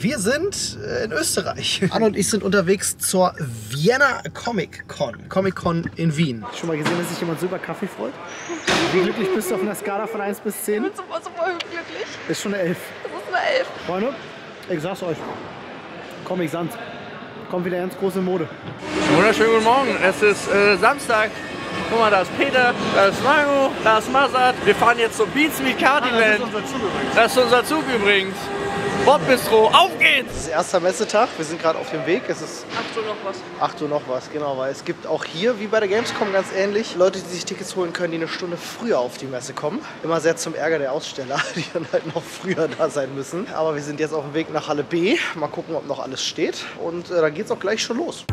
Wir sind äh, in Österreich. Anne und ich sind unterwegs zur Vienna Comic Con. Comic Con in Wien. Schon mal gesehen, dass sich jemand so über Kaffee freut? Wie glücklich bist du auf einer Skala von 1 bis 10? Ich bin super, super glücklich. Ist schon eine 11. Das ist eine Elf. Freunde, ich sag's euch. Comic Sans. Kommt wieder ganz große Mode. Wunderschönen guten Morgen. Es ist äh, Samstag. Guck mal, da ist Peter, da ist Mango, da ist Mazat. Wir fahren jetzt zum Beats Meet Cardigan. Das ist unser Zug übrigens. Bordbistro, auf geht's! Es ist erster Messetag. Wir sind gerade auf dem Weg. Es ist Ach du noch was. 8 Uhr noch was, genau, weil es gibt auch hier, wie bei der Gamescom ganz ähnlich, Leute, die sich Tickets holen können, die eine Stunde früher auf die Messe kommen. Immer sehr zum Ärger der Aussteller, die dann halt noch früher da sein müssen. Aber wir sind jetzt auf dem Weg nach Halle B. Mal gucken, ob noch alles steht. Und äh, dann geht's auch gleich schon los.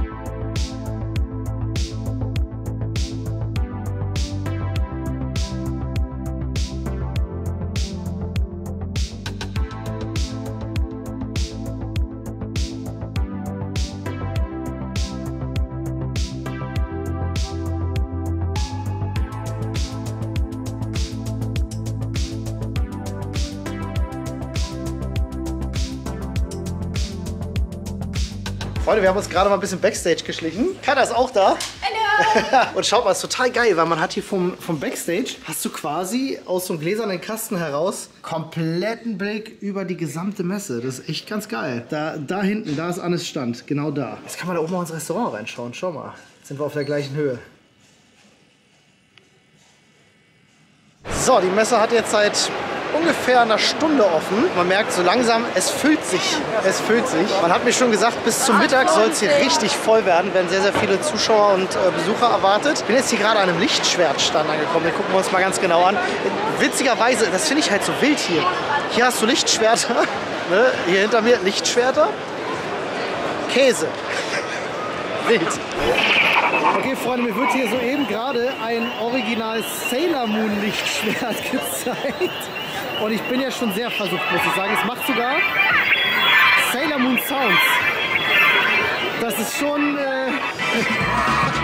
Freunde, wir haben uns gerade mal ein bisschen Backstage geschlichen. Katja ist auch da. Hallo! Und schaut mal, ist total geil, weil man hat hier vom, vom Backstage, hast du quasi aus so einem gläsernen Kasten heraus kompletten Blick über die gesamte Messe. Das ist echt ganz geil. Da, da hinten, da ist Annes Stand, genau da. Jetzt kann man da oben mal ins Restaurant reinschauen. Schau mal, Jetzt sind wir auf der gleichen Höhe. So, die Messe hat jetzt seit ungefähr einer Stunde offen. Man merkt so langsam, es füllt sich. Es füllt sich. Man hat mir schon gesagt, bis zum Mittag soll es hier richtig voll werden, werden sehr, sehr viele Zuschauer und äh, Besucher erwartet. Ich bin jetzt hier gerade an einem Lichtschwertstand angekommen. Den gucken wir uns mal ganz genau an. Witzigerweise, das finde ich halt so wild hier. Hier hast du Lichtschwerter. Ne? Hier hinter mir Lichtschwerter. Käse. Wild. Okay, Freunde, mir wird hier soeben gerade ein original Sailor Moon Lichtschwert gezeigt. Und ich bin ja schon sehr versucht, muss ich sagen. Es macht sogar Sailor Moon Sounds. Das ist schon. Äh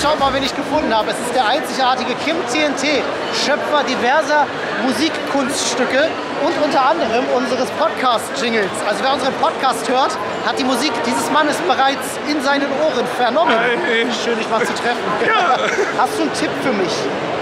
schaut mal, wen ich gefunden habe. Es ist der einzigartige Kim TNT, Schöpfer diverser Musikkunststücke und unter anderem unseres Podcast-Jingles. Also wer unseren Podcast hört, hat die Musik dieses Mannes bereits in seinen Ohren vernommen. Schön, dich mal zu treffen. Hast du einen Tipp für mich?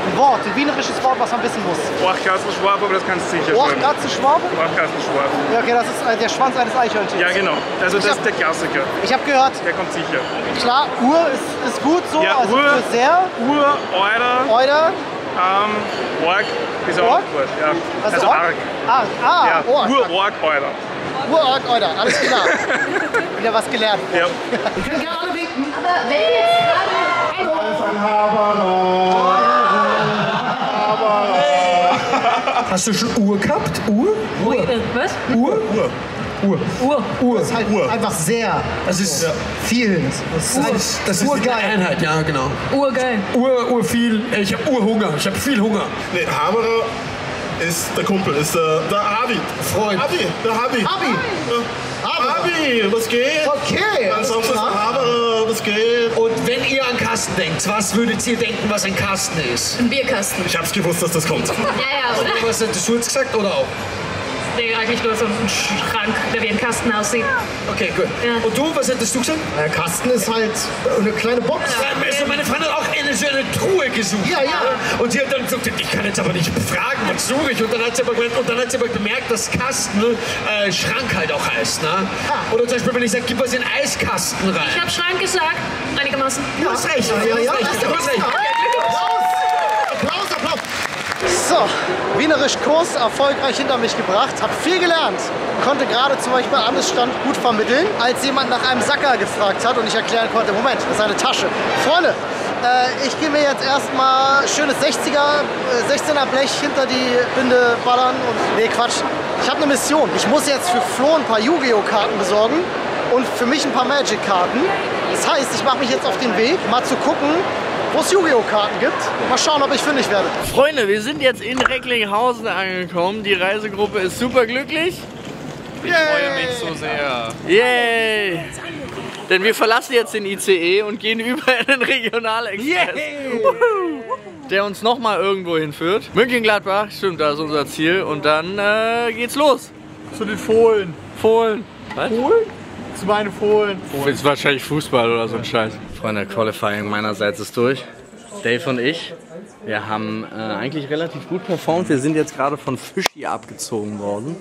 Ein Wort, ein wienerisches Wort, was man wissen muss. Orchkastelschwab, aber das kannst du sicher sein. Orchkatzenschwabe? Orchkastelschwab. Ja, okay, das ist äh, der Schwanz eines Eichhörnchens. Ja, genau. Also das Ich ist der Klassiker. Ich habe gehört, Der kommt sicher. klar, Uhr ist, ist gut so, Ja, also Uhr. für sehr. Ur, Euler, Oder? ähm, Org ist auch Org? gut. Ja. Also ist Org? Arg. Ah, ah Ja, Org. Ur, Org, Euler, alles klar. Wieder was gelernt. Ja. Können gerne alle winken. Aber wenn jetzt Hast du schon Uhr gehabt? Uhr? Uhr? Was? Uhr? Uhr. Uhr. Uhr. Uhr. Das ist halt einfach sehr Das ist, viel. Das ist, das halt das ist eine urgeil. Einheit, ja, genau. Urgeil. Uhr, Uhr viel. Ich habe Urhunger. Ich habe viel Hunger. Nee, Haberer ist der Kumpel, ist der, der Abi. Freund. Abi, der Abi. Abi. Ja. Abi, was geht? Okay. Ansonsten ist der Haberer, was geht? Und wenn ihr an Kasten denkt, was würdet ihr denken, was ein Kasten ist? Ein Bierkasten. Ich hab's gewusst, dass das kommt. Ja, ja, oder? Was hättest du jetzt gesagt oder auch? Nee, eigentlich nur so ein Schrank, der wie ein Kasten aussieht. Okay, gut. Ja. Und du, was hättest du gesagt? Der Kasten ist halt eine kleine Box. Also meine Freundin hat auch eine, so eine Truhe gesucht. Ja, ja. Und sie hat dann gesagt, ich kann jetzt aber nicht fragen, was suche ich. Und dann hat sie aber, und dann hat sie aber bemerkt, dass Kasten äh, Schrank halt auch heißt. Ne? Oder zum Beispiel, wenn ich sage, gib was in den Eiskasten rein. Ich hab Schrank gesagt, einigermaßen. Du hast recht, du Ja, ja, hast recht, du hast recht. Wienerisch Kurs erfolgreich hinter mich gebracht, habe viel gelernt. Konnte gerade zum Beispiel Annes Stand gut vermitteln, als jemand nach einem Sacker gefragt hat und ich erklären konnte, Moment, das ist eine Tasche. Freunde, Äh, ich gehe mir jetzt erstmal schönes 60er, äh, 16er Blech hinter die Binde ballern und. Nee, Quatsch. Ich habe eine Mission. Ich muss jetzt für Flo ein paar Yu-Gi-Oh! Karten besorgen und für mich ein paar Magic-Karten. Das heißt, ich mache mich jetzt auf den Weg, mal zu gucken, wo es Yu-Gi-Oh! Karten gibt. Mal schauen, ob ich fündig werde. Freunde, wir sind jetzt in Recklinghausen angekommen. Die Reisegruppe ist super glücklich. Ich freue mich so sehr. Yay! Denn wir verlassen jetzt den ICE und gehen über in den Regionalexpress. Der uns nochmal irgendwo hinführt. München-Gladbach, stimmt, da ist unser Ziel. Und dann äh, geht's los. Zu den Fohlen. Fohlen. Was? Fohlen? Zu meinen Fohlen. Ist wahrscheinlich Fußball oder so ein Scheiß. Freunde, Qualifying meinerseits ist durch. Dave und ich, wir haben äh, eigentlich relativ gut performt. Wir sind jetzt gerade von Fischi abgezogen worden.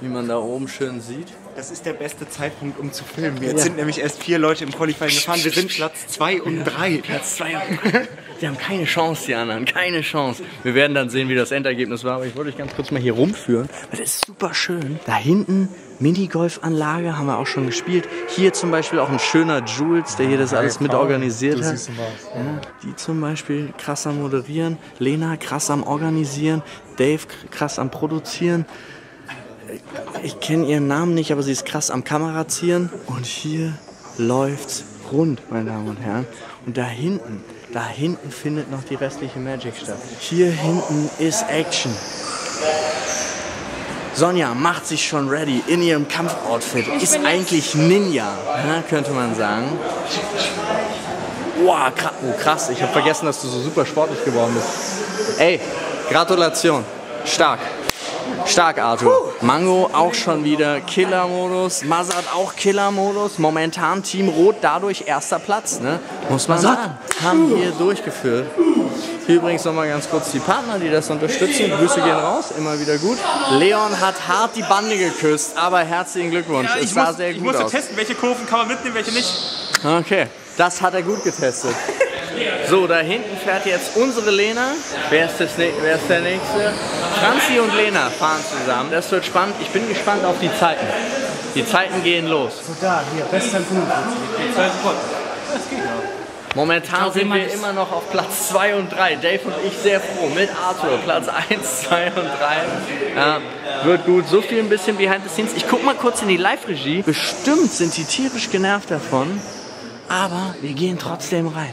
Wie man da oben schön sieht. Das ist der beste Zeitpunkt, um zu filmen. Jetzt sind nämlich erst vier Leute im Qualifying gefahren. Wir sind Platz zwei und drei. Platz 2 und 3. Die haben keine Chance, die anderen. Keine Chance. Wir werden dann sehen, wie das Endergebnis war. Aber ich wollte euch ganz kurz mal hier rumführen. Weil das ist super schön. Da hinten Minigolfanlage haben wir auch schon gespielt. Hier zum Beispiel auch ein schöner Jules, der hier das alles mit organisiert hat. Ja, die zum Beispiel krass am Moderieren. Lena krass am Organisieren. Dave krass am Produzieren. Ich kenne ihren Namen nicht, aber sie ist krass am Kamerazieren. Und hier läuft's rund, meine Damen und Herren. Und da hinten, da hinten findet noch die restliche Magic statt. Hier hinten ist Action. Sonja macht sich schon ready in ihrem Kampfoutfit. Ist eigentlich Ninja, ja, könnte man sagen. Wow, krass, oh, krass. Ich habe vergessen, dass du so super sportlich geworden bist. Ey, Gratulation. Stark. Stark, Arthur. Mango auch schon wieder Killer-Modus. Mazat auch Killer-Modus. Momentan Team Rot dadurch erster Platz, ne? Muss man sagen. Haben hier durchgeführt. Hier übrigens nochmal ganz kurz die Partner, die das unterstützen. Grüße gehen raus, immer wieder gut. Leon hat hart die Bande geküsst, aber herzlichen Glückwunsch. Ja, ich es sah muss, sehr ich gut musste aus. testen, welche Kurven kann man mitnehmen, welche nicht. Okay, das hat er gut getestet. So, da hinten fährt jetzt unsere Lena. Wer ist, das, wer ist der nächste? Franzi und Lena fahren zusammen. Das wird spannend. Ich bin gespannt auf die Zeiten. Die Zeiten gehen los. Da, hier, Bestzeit 45. Momentan sind wir immer noch auf Platz 2 und 3. Dave und ich sehr froh mit Arthur. Platz 1, 2 und 3. Ja, wird gut. So viel ein bisschen behind the scenes. Ich guck mal kurz in die Live-Regie. Bestimmt sind die tierisch genervt davon. Aber wir gehen trotzdem rein.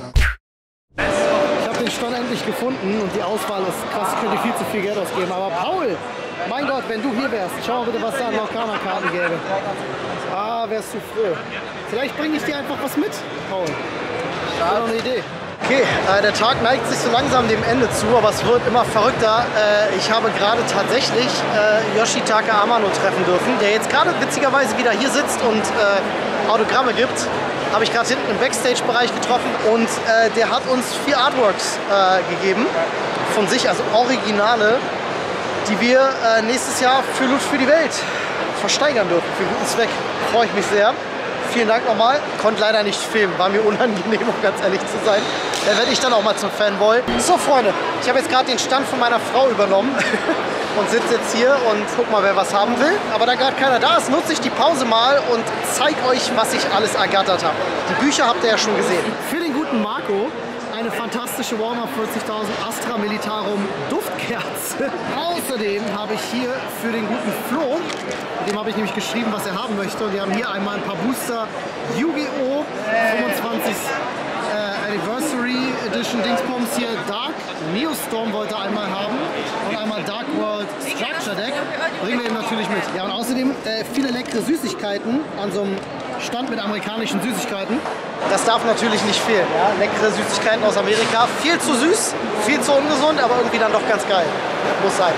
Ich habe den Stand endlich gefunden und die Auswahl ist krass. Ich könnte viel zu viel Geld ausgeben. Aber Paul, mein Gott, wenn du hier wärst, schau mal bitte, was da an Lokana-Karten gäbe. Ah, wärst du froh. Vielleicht bringe ich dir einfach was mit, Paul. Wäre doch eine Idee. Okay, äh, der Tag neigt sich so langsam dem Ende zu, aber es wird immer verrückter. Äh, ich habe gerade tatsächlich äh, Yoshitaka Amano treffen dürfen, der jetzt gerade witzigerweise wieder hier sitzt und äh, Autogramme gibt. Habe ich gerade hinten im Backstage-Bereich getroffen und äh, der hat uns vier Artworks äh, gegeben von sich, also Originale, die wir nächstes Jahr für Loot für die Welt versteigern dürfen, für guten Zweck. Freue ich mich sehr. Vielen Dank nochmal. Konnte leider nicht filmen, war mir unangenehm, um ganz ehrlich zu sein. Da werde ich dann auch mal zum Fanboy. So, Freunde, ich habe jetzt gerade den Stand von meiner Frau übernommen und sitze jetzt hier und guck mal, wer was haben will. Aber da gerade keiner da ist, nutze ich die Pause mal und zeige euch, was ich alles ergattert habe. Die Bücher habt ihr ja schon gesehen. Für den guten Marco fantastische Warmer 40.000 Astra Militarum Duftkerze. Außerdem habe ich hier für den guten Flo, dem habe ich nämlich geschrieben, was er haben möchte. Wir haben hier einmal ein paar Booster Yu-Gi-Oh! 25 äh, Anniversary Edition Dingsbums hier Dark. Neostorm wollte er einmal haben und einmal Dark World Structure Deck. Bringen wir ihm natürlich mit. Ja, und außerdem äh, viele leckere Süßigkeiten an so einem Stand mit amerikanischen Süßigkeiten. Das darf natürlich nicht fehlen. Ja? Leckere Süßigkeiten aus Amerika. Viel zu süß, viel zu ungesund, aber irgendwie dann doch ganz geil. Muss sein.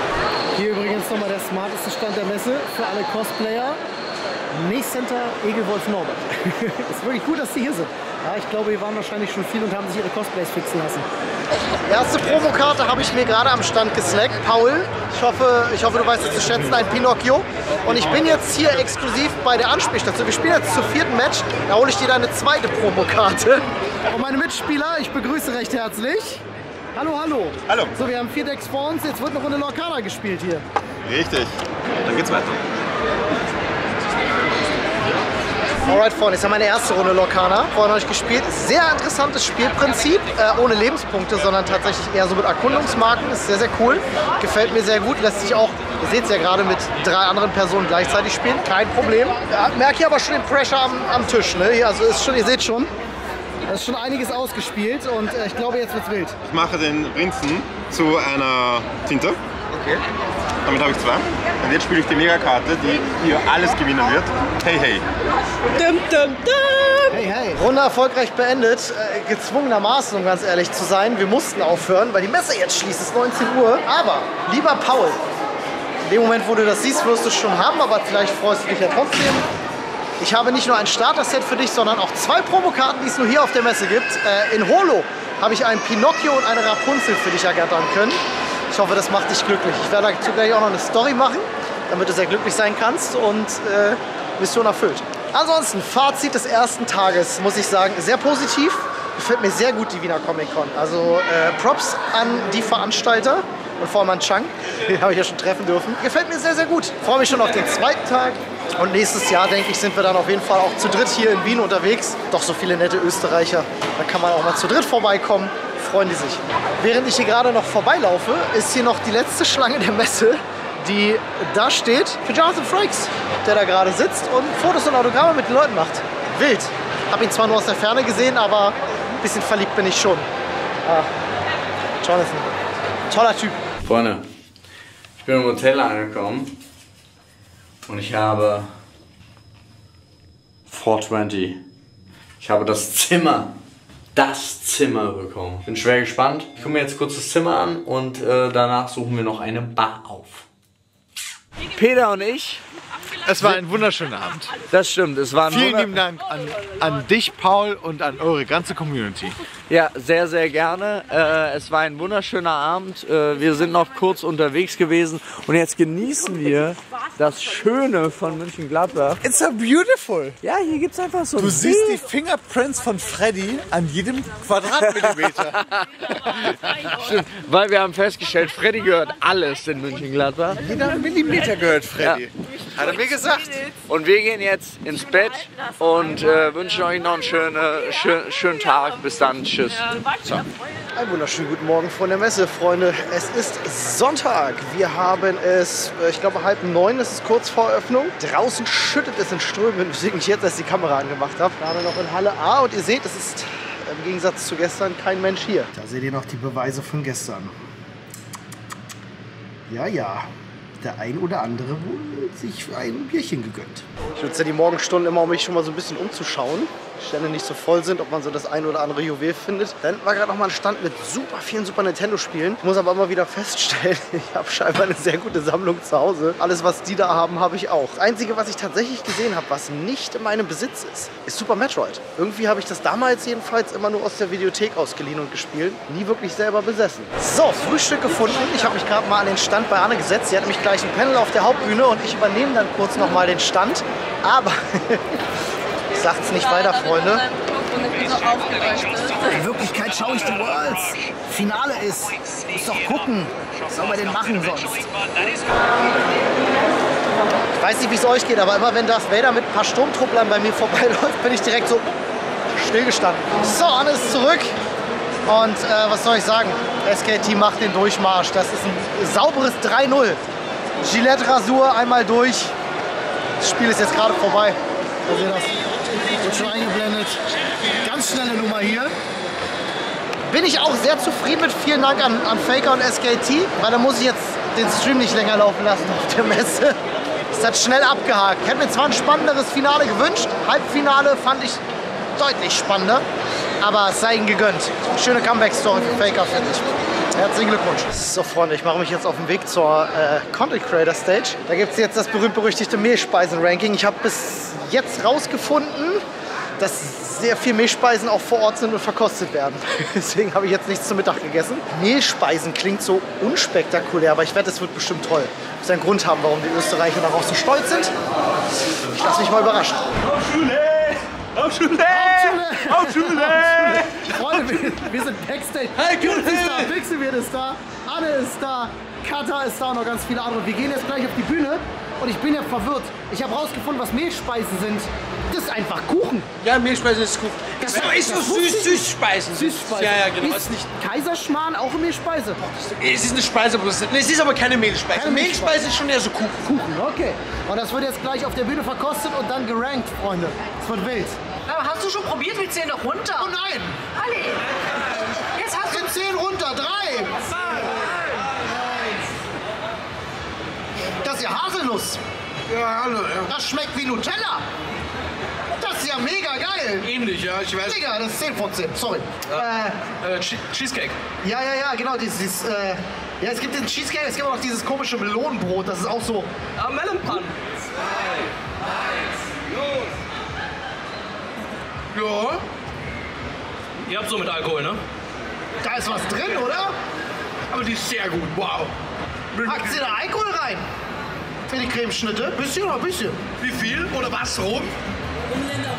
Hier übrigens nochmal der smarteste Stand der Messe für alle Cosplayer. Nächcenter Egelwolf Norbert. ist wirklich gut, dass Sie hier sind. Ja, ich glaube, die waren wahrscheinlich schon viel und haben sich ihre Cosplays fixen lassen. Erste Promokarte habe ich mir gerade am Stand gesnackt. Paul, ich hoffe, ich hoffe, du weißt es zu schätzen, ein Pinocchio. Und ich bin jetzt hier exklusiv bei der Anspielstation. Wir spielen jetzt zum vierten Match. Da hole ich dir deine zweite Promokarte. Und meine Mitspieler, ich begrüße recht herzlich. Hallo, hallo. Hallo. So, wir haben vier Decks vor uns. Jetzt wird eine Runde Lorcana gespielt hier. Richtig. Dann geht's weiter. Alright, Freunde, ist ja meine erste Runde Lokana. Vorhin habe ich gespielt. Sehr interessantes Spielprinzip. Äh, ohne Lebenspunkte, sondern tatsächlich eher so mit Erkundungsmarken. Ist sehr, sehr cool. Gefällt mir sehr gut. Lässt sich auch, ihr seht es ja gerade, mit drei anderen Personen gleichzeitig spielen. Kein Problem. Ja, merke hier aber schon den Pressure am, am Tisch. Ne? Hier, also ist schon, ihr seht schon, da ist schon einiges ausgespielt und äh, ich glaube, jetzt wird's wild. Ich mache den Prinzen zu einer Tinte. Okay. Damit habe ich zwei. Und jetzt spiele ich die Megakarte, die hier alles gewinnen wird. Hey, hey. Hey, hey. Runde erfolgreich beendet. Äh, gezwungenermaßen, um ganz ehrlich zu sein. Wir mussten aufhören, weil die Messe jetzt schließt. Es ist 19 Uhr. Aber, lieber Paul, in dem Moment, wo du das siehst, wirst du es schon haben, aber vielleicht freust du dich ja trotzdem. Ich habe nicht nur ein Starter-Set für dich, sondern auch zwei Promokarten, die es nur hier auf der Messe gibt. Äh, in Holo habe ich einen Pinocchio und eine Rapunzel für dich ergattern können. Ich hoffe, das macht dich glücklich. Ich werde dazu gleich auch noch eine Story machen, damit du sehr glücklich sein kannst und äh, Mission erfüllt. Ansonsten, Fazit des ersten Tages, muss ich sagen, sehr positiv. Gefällt mir sehr gut, die Wiener Comic Con. Also äh, Props an die Veranstalter und vor allem an Chang, den habe ich ja schon treffen dürfen. Gefällt mir sehr, sehr gut. Freue mich schon auf den zweiten Tag. Und nächstes Jahr, denke ich, sind wir dann auf jeden Fall auch zu dritt hier in Wien unterwegs. Doch so viele nette Österreicher. Da kann man auch mal zu dritt vorbeikommen. Freuen die sich. Während ich hier gerade noch vorbeilaufe, ist hier noch die letzte Schlange der Messe, die da steht für Jonathan Frakes, der da gerade sitzt und Fotos und Autogramme mit den Leuten macht. Wild. Hab ihn zwar nur aus der Ferne gesehen, aber ein bisschen verliebt bin ich schon. Ah, Jonathan. Toller Typ. Freunde, ich bin im Hotel angekommen und ich habe 420. Ich habe das Zimmer, das Zimmer bekommen. Bin schwer gespannt. Ich gucke mir jetzt kurz das Zimmer an und äh, danach suchen wir noch eine Bar auf. Peter und ich, Es war ein wunderschöner Abend. das stimmt, es war ein Vielen lieben Dank an, an dich, Paul, und an eure ganze Community. Ja, sehr, sehr gerne. Äh, es war ein wunderschöner Abend. Äh, wir sind noch kurz unterwegs gewesen und jetzt genießen wir das Schöne von München-Gladbach. It's so beautiful. Ja, hier gibt's einfach so Du ein siehst die Fingerprints von Freddy an jedem Quadratmillimeter. Weil wir haben festgestellt, Freddy gehört alles in München-Gladbach. Jeder Millimeter gehört Freddy. Hat er mir gesagt. Und wir gehen jetzt ins Bett und äh, wünschen euch noch einen schönen, schön, schönen Tag. Bis dann. Tschüss. Einen wunderschönen guten Morgen von der Messe, Freunde. Es ist Sonntag. Wir haben es, äh, ich glaube, halb neun. Es ist kurz vor Eröffnung. Draußen schüttet es in Strömen, weswegen ich jetzt erst die Kamera angemacht habe. Gerade noch in Halle A. Und ihr seht, es ist im Gegensatz zu gestern kein Mensch hier. Da seht ihr noch die Beweise von gestern. Ja, ja. Der ein oder andere wohl sich ein Bierchen gegönnt. Ich nutze die Morgenstunden immer, um mich schon mal so ein bisschen umzuschauen. Stände nicht so voll sind, ob man so das ein oder andere Juwel findet. Da hinten war gerade noch mal ein Stand mit super vielen Super Nintendo-Spielen. Ich muss aber immer wieder feststellen, ich habe scheinbar eine sehr gute Sammlung zu Hause. Alles, was die da haben, habe ich auch. Das Einzige, was ich tatsächlich gesehen habe, was nicht in meinem Besitz ist, ist Super Metroid. Irgendwie habe ich das damals jedenfalls immer nur aus der Videothek ausgeliehen und gespielt. Nie wirklich selber besessen. So, Frühstück gefunden. Ich habe mich gerade mal an den Stand bei Anne gesetzt. Sie hat nämlich gleich ein Panel auf der Hauptbühne und ich übernehme dann kurz noch mal den Stand. Aber sag's nicht weiter, Freunde. In Wirklichkeit schaue ich die Worlds. Finale ist. Muss doch gucken. Was soll man denn machen sonst? Ich weiß nicht, wie es euch geht, aber immer wenn Darth Vader mit ein paar Sturmtrupplern bei mir vorbeiläuft, bin ich direkt so stillgestanden. So, Anne ist zurück. Und äh, was soll ich sagen? SKT macht den Durchmarsch. Das ist ein sauberes 3-0. Gillette-Rasur einmal durch. Das Spiel ist jetzt gerade vorbei. Da seht ihr das. Wird schon eingeblendet. Ganz schnelle Nummer hier. Bin ich auch sehr zufrieden mit. Vielen Dank an, an Faker und SKT, weil da muss ich jetzt den Stream nicht länger laufen lassen auf der Messe. Es hat schnell abgehakt. Ich hätte mir zwar ein spannenderes Finale gewünscht. Halbfinale fand ich deutlich spannender. Aber es sei ihnen gegönnt. Schöne Comeback-Story für Faker, finde ich. Herzlichen Glückwunsch. So, Freunde, ich mache mich jetzt auf den Weg zur äh, Content Creator Stage. Da gibt es jetzt das berühmt-berüchtigte Mehlspeisen-Ranking. Ich habe bis jetzt rausgefunden, dass sehr viel Mehlspeisen auch vor Ort sind und verkostet werden. Deswegen habe ich jetzt nichts zum Mittag gegessen. Mehlspeisen klingt so unspektakulär, aber ich wette, es wird bestimmt toll. Muss einen Grund haben, warum die Österreicher darauf so stolz sind. Ich lasse mich mal überraschen. Auf Schule! Auf Schule! Freunde, wir, wir sind Backstage. Hey, ist da, Pixel wird ist da, Anne ist da, Kata ist da und noch ganz viele andere. Wir gehen jetzt gleich auf die Bühne Und ich bin ja verwirrt. Ich habe rausgefunden, was Mehlspeisen sind. Das ist einfach Kuchen. Ja, Mehlspeise ist Kuchen. Das ist so süß. Süßspeisen. Süßspeise. Ja, ja, genau. Ist nicht Kaiserschmarrn auch eine Mehlspeise? Es ist eine Speise, aber es ist, nee, es ist aber keine Mehlspeise. Keine Mehlspeise ist schon eher so Kuchen. Kuchen, okay. Und das wird jetzt gleich auf der Bühne verkostet und dann gerankt, Freunde. Es wird wild. Aber hast du schon probiert? Wir zählen noch runter. Oh nein! Ali, jetzt hast du... In 10 runter, 3! Das ist ja Haselnuss. Ja, hallo, ja. Das schmeckt wie Nutella. Das ist ja mega geil. Ähnlich, ja, ich weiß. Mega, das ist 10 von 10, sorry. Äh, Äh, Che- Cheesecake. ja, ja, ja, genau, dieses, äh, ja, es gibt den Cheesecake, es gibt auch noch dieses komische Melonenbrot, das ist auch so, Ah, Melon Pan. Ja. Ihr habt so mit Alkohol, ne? da ist was drin, oder? Aber die ist sehr gut, wow. Packt sie da Alkohol rein? Für die Cremeschnitte? Bisschen oder bisschen? Wie viel? Oder was rum? 홈랜드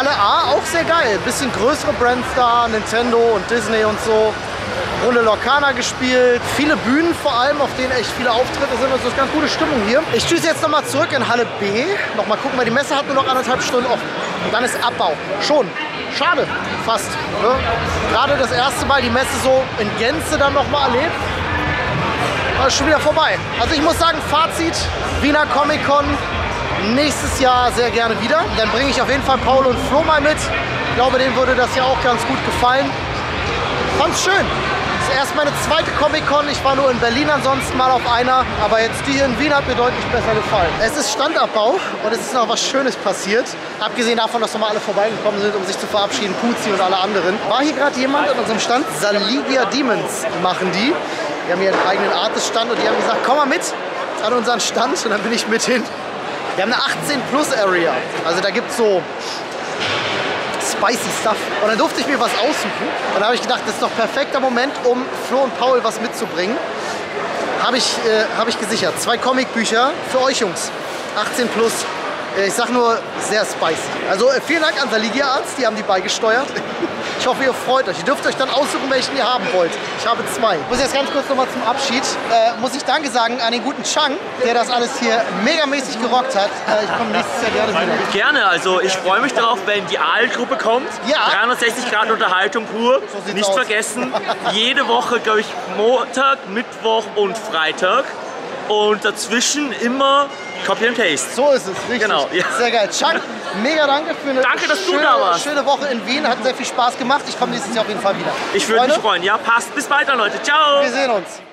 Halle A, auch sehr geil. Bisschen größere Brands da, Nintendo und Disney und so. Runde Lorcana gespielt, viele Bühnen vor allem, auf denen echt viele Auftritte sind. Also ist ganz gute Stimmung hier. Ich düse jetzt nochmal zurück in Halle B. Nochmal gucken, weil die Messe hat nur noch anderthalb Stunden offen. Und dann ist Abbau. Schon. Schade. Fast. Ne? Gerade das erste Mal die Messe so in Gänze dann nochmal erlebt. Aber schon wieder vorbei. Also ich muss sagen, Fazit, Wiener Comic Con nächstes Jahr sehr gerne wieder. Dann bringe ich auf jeden Fall Paul und Flo mal mit. Ich glaube, denen würde das ja auch ganz gut gefallen. Fand's schön. Das ist erst meine zweite Comic-Con. Ich war nur in Berlin ansonsten mal auf einer. Aber jetzt die hier in Wien hat mir deutlich besser gefallen. Es ist Standabbau und es ist noch was Schönes passiert. Abgesehen davon, dass nochmal alle vorbeigekommen sind, um sich zu verabschieden. Puzi und alle anderen. War hier gerade jemand an unserem Stand? Saligia Demons machen die. Die haben hier einen eigenen Artist-Stand und die haben gesagt, komm mal mit an unseren Stand. Und dann bin ich mit hin. Wir haben eine 18-Plus-Area. Also da gibt es so spicy Stuff. Und dann durfte ich mir was aussuchen. Und dann habe ich gedacht, das ist doch perfekter Moment, um Flo und Paul was mitzubringen. Habe ich, äh, hab ich gesichert. Zwei Comicbücher für euch Jungs. 18 plus. Äh, Ich sag nur, sehr spicy. Also äh, vielen Dank an Saligia Arzt, die haben die beigesteuert. Ich hoffe, ihr freut euch. Ihr dürft euch dann aussuchen, welchen ihr haben wollt. Ich habe zwei. Ich muss jetzt ganz kurz nochmal zum Abschied. Äh, muss ich Danke sagen an den guten Chang, der das alles hier megamäßig gerockt hat. Äh, ich komme nächstes Jahr gerne wieder. Gerne, also ich freue mich darauf, wenn die Aal-Gruppe kommt. Ja. 360 Grad Unterhaltung pur. sieht's Nicht aus. vergessen, jede Woche, glaube ich, Montag, Mittwoch und Freitag. Und dazwischen immer Copy and Paste. So ist es, richtig. Genau, ja. Sehr geil. Chuck, mega danke für eine Danke, dass du schöne, da warst. schöne Woche in Wien. Hat sehr viel Spaß gemacht. Ich komme nächstes Jahr auf jeden Fall wieder. Ich würde mich freuen. Ja, passt. Bis dann, Leute. Ciao. Wir sehen uns.